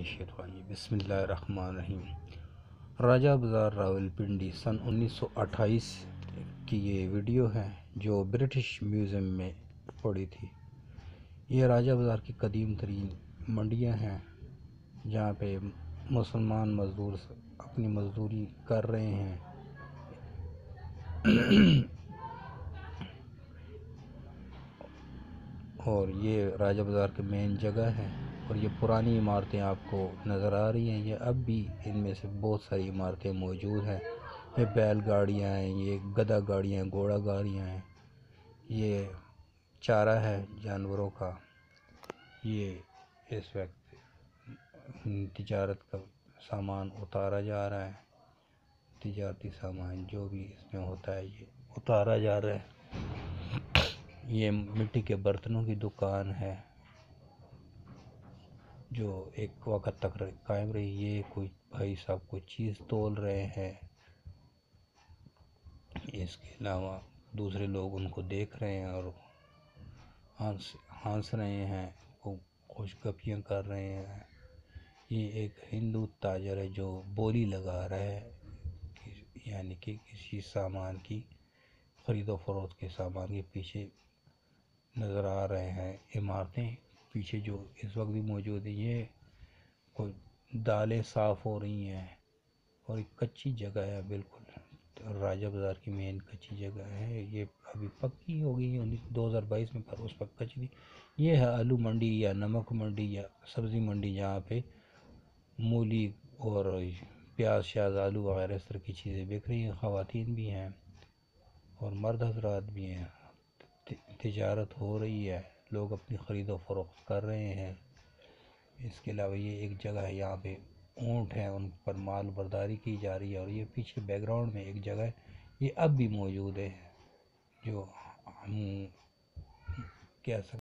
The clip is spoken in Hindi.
बसमीम राजा बाज़ार रावलपिंडी सन 1928 की ये वीडियो है जो ब्रिटिश म्यूज़ियम में पड़ी थी। ये राजा बाज़ार की कदीम तरीन मंडियाँ हैं, जहाँ पे मुसलमान मज़दूर अपनी मज़दूरी कर रहे हैं। और ये राजा बाज़ार की मेन जगह है। और ये पुरानी इमारतें आपको नज़र आ रही हैं। ये अब भी इनमें से बहुत सारी इमारतें मौजूद हैं। ये बैल गाड़ियाँ हैं, ये गदा गाड़ियाँ, घोड़ा गाड़ियाँ हैं। ये चारा है जानवरों का। ये इस वक्त तिजारत का सामान उतारा जा रहा है। तजारती सामान जो भी इसमें होता है, ये उतारा जा रहा है। ये मिट्टी के बर्तनों की दुकान है। जो एक वक़्त तक कायम रही, ये कोई भाई साहब कोई चीज़ तोल रहे हैं। इसके अलावा दूसरे लोग उनको देख रहे हैं और हंस हंस रहे हैं वो खुशगपियाँ कर रहे हैं। ये एक हिंदू ताजर है जो बोली लगा रहा है यानी कि किसी सामान की ख़रीदो फरोख्त के सामान के पीछे नज़र आ रहे हैं। इमारतें पीछे जो इस वक्त भी मौजूद है, ये कोई दालें साफ़ हो रही हैं और एक कच्ची जगह है, बिल्कुल। तो राजा बाज़ार की मेन कच्ची जगह है, ये अभी पक्की हो गई है उन्नीस दो हज़ार बाईस में, पर उस पर कच्ची ये है आलू मंडी या नमक मंडी या सब्ज़ी मंडी, जहाँ पे मूली और प्याज श्याज आलू वगैरह इस तरह की चीज़ें बिक रही हैं ख़वान भी हैं और मर्द हजरात भी हैं। तजारत हो रही है। लोग अपनी ख़रीदो फरोख्त कर रहे हैं। इसके अलावा ये एक जगह है, यहाँ पे ऊँट हैं, उन पर माल बर्दारी की जा रही है और ये पीछे बैकग्राउंड में एक जगह है। ये अब भी मौजूद है, जो हम कह सकते